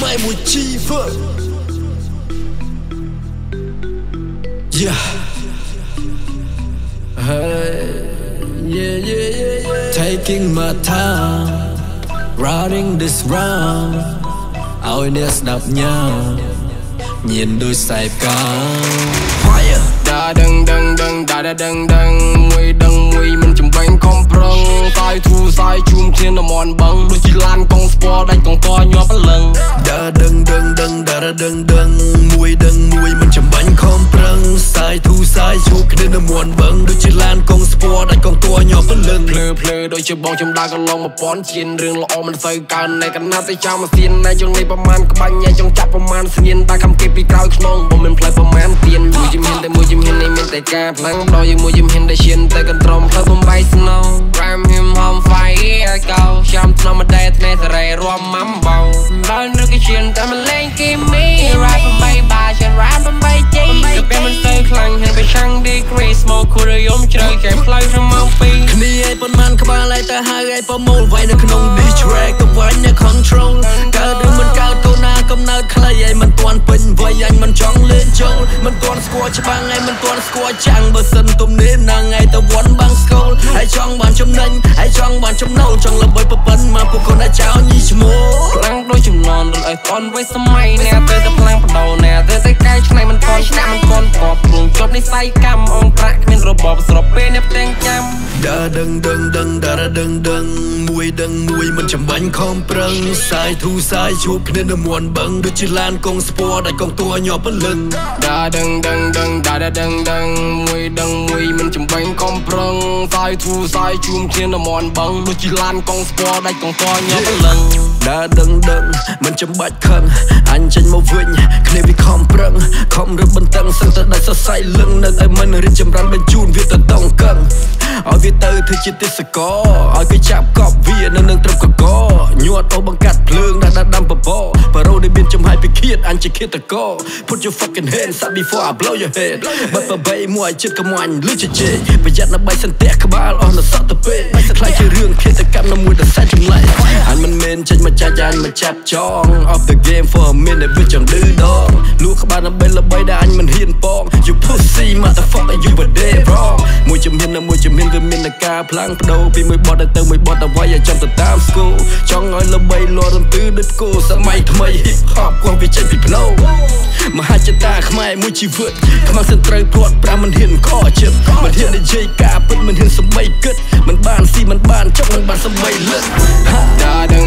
ខ្មែរមួយជីវើ Yeah Hey Yeah yeah yeah yeah Taking my time Riding this round ឲ្យអ្នកស្ដាប់ញ៉ាញៀនដូចខ្សែផ្កា Fire ដាដឹងដឹងដឹងដាដាដឹងដឹងមួយដឹងមួយមិនចំ បាញ់ខំប្រឹងសាយធូសាយជុំគ្នានមន់បឹងដូចជាឡានកងស្ពរដាច់កងកញាប់ព្រលឹងដាដឹងដឹងដឹងដាដឹងដឹងមួយដឹងមួយមិនចំបាញ់ខំប្រឹងសាយធូសាយជុំគ្នានមន់បឹងដូចជាឡានកងស្ពរដាច់កងកញាប់ព្រលឹងភ្លើភ្លើដូចជាបងចំដាកន្លង một ពាន់ជារឿងល្អមិនសូវកើននៅកណាត់តែចាំមកសៀននៅជងនេះប្រមាណក្បាញ់ញ៉ៃចង់ចាប់ប្រមាណស្ងៀនតែខំគេពីក្រោយ តែការផ្លាំងដល់យើងមួយជំហានដែលឈានតែកន្ទ្រំផ្លូវបំបីស្នោ Ram him home fire go ចាំថ្នមដែរធ្នេសរេរួមម៉ាំបោដល់នឹកឈានតែមិនលេងគីមី Rap បំបីបាចា Rap បំបីជីក៏ពេលមិនទៅខ្លាំងហ៊ានไปឆាំង degree smoke គូរយំជ្រៅចែកផ្លូវក្នុងម៉ោង2គ្នាឯប៉ុន្មានក្បាលឯតែហៅឯប្រមូលវាយនៅក្នុង dish track ទៅវាញ់នៅ control កើតឬមិនកើតកូនណាកំណើតខ្លីឯមិនទាន់ ពេញវ័យអញមិនចង់លេងចូលមិនទាន់ស្គាល់ច្បាំងឯមិនទាន់ស្គាល់ចាំងបើសិនទំនេរណាងឯទៅវ័នបាំងស្គលហើយចង់បានចំណេញហើយចង់បានចំណូលចង់ល្បីប្រពន្ធមកពួកកូនអាចចោលញីឈ្មោះខ្លាំងដូចចំនួនរត់ឲ្យតន់វ័យសម័យអ្នកទៅតែខ្លាំងបដោអ្នកទៅតែកែឆ្នៃមិនទាន់ឆ្នាំមិនទាន់កប់ព្រោះចប់និស័យកម្មអង្គប្រាក់គ្មានរបបស្របពេលអ្នកផ្ទាំងចាំ ដើដឹងដឹងដឹងដើដឹងដឹងមួយដឹងមួយមិនចាំបាញ់ខំប្រឹងសាយធូសាយជួបគ្នានៅមួនបឹងដូចជាឡានកងស្ពរដាច់កងតួញាប់ពលឹងដើដឹងដឹងដឹងដើដឹងដឹងមួយដឹងមួយមិនចាំបាញ់ខំប្រឹងសាយធូសាយជួបគ្នានៅមួនបឹងដូចជាឡានកងស្ពរដាច់កងតួញាប់ពលឹងដើដឹងដឹងមិនចាំបាច់ខឹងអញចេញមកវិញគ្នាវាខំប្រឹងខំរឹបបន្តឹងសឹងតែដាច់សរសៃលឹងនៅតែមិនរីកចម្រើនបញ្ជូនវាទៅតង់កឹង ឲ្យវាទៅធ្វើជាទេសកោឲ្យគេចាប់កប់វានៅនឹងត្រឹមកកញាត់អូបង្កាត់ភ្លើងដាក់ដាំបបបារ៉ូនេះមានចំហាយពីឃាតអញជាឃាតកោ Put your fucking hands up before I blow your head បាត់បបីមួយចិត្តកមាញ់លឺជជែកប្រយ័ត្នដើម្បីសន្ទះក្បាលអស់នៅសក់ទៅពេកខ្លាចជារឿងឃាតកម្មនៅមួយដ៏សាច់ចម្លែកអញមិនមែនចេញមកចាច់អញមកចាប់ចង Off the game for a minute វាចង់ឌឺដងលួក្បាលដើម្បីល្បីដែលអញមិនហ៊ានបង You pussy motherfucker you were dead wrong មួយ ជំហាននៅមួយជំហានវាមានតែការផ្លាំងបដូរពីមួយបត់ទៅមួយបត់អ្វីឲ្យចាំទៅតាមស្គូចង់ឲ្យល្បីលាត់រំទឺដូចគោសម័យថ្មី hip hop គោះវាចេញពីភ្នោមហាចតាខ្មែរមួយជីវិតខ្មាំងសិនត្រូវព្រាត់ប្រាំមិនហ៊ានកចិត្តមិនហ៊ាននិយាយការពិតមិនហ៊ានសម្បីគិតមិនបានស៊ីមិនបានចុកមិនបានសម្បីលឹកដាដឹ